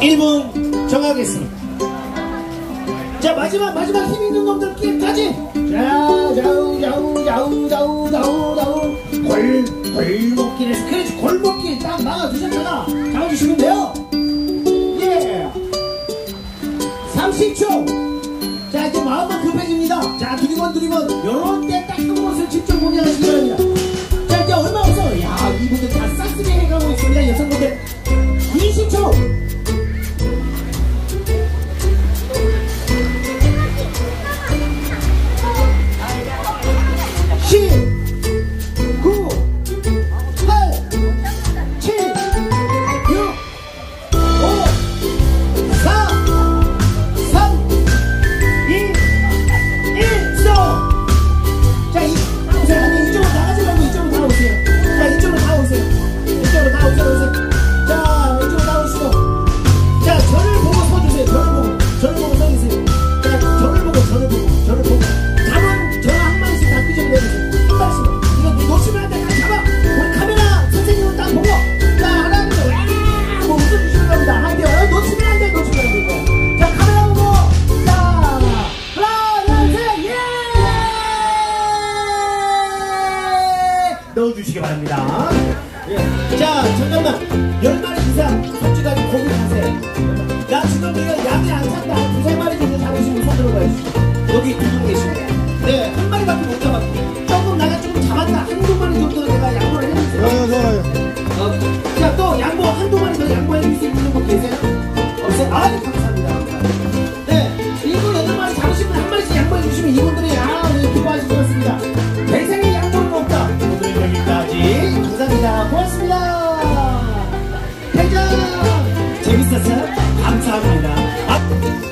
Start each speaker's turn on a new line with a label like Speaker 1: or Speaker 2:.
Speaker 1: 1분 정하겠습니다. 자 마지막 마지막 힘 있는 놈들끼리까지. 자 좌우 좌우 좌우 좌우 좌우 좌우. 골 골목길에서 그렇지 골목길 딱 막아주셨잖아. 잡아주시면 돼요. 예. 30초. 자 이제 마음만 급해집니다. 자 두리번 두리번. 요런 때 딱 한 곳을 집중 공략하시기 바랍니다. 자 이제 얼마 없어 야 이분들 다 싹쓸이 해가고 있습니다 여성분들 넣어주시기 바랍니다. 예. 자, 잠깐만. 열 마리 이상 솔직하게 고민하세요. 나 지금 내가 양이 안 찬다. 두세 마리 정도 잡으시면 손 들어봐요. 여기 두 분 계십니다. 네, 한 마리밖에 못 잡았고. 조금 나가 조금 잡았다. 한두 마리 정도 내가 양보를 해주세요.
Speaker 2: 좋아요, 좋아요.
Speaker 1: 어, 자, 또 양보, 한두 마리 더 양보해 줄 수 있는 분 계세요? 없어요? 아, 네, 재밌었어요? 감사합니다. 아,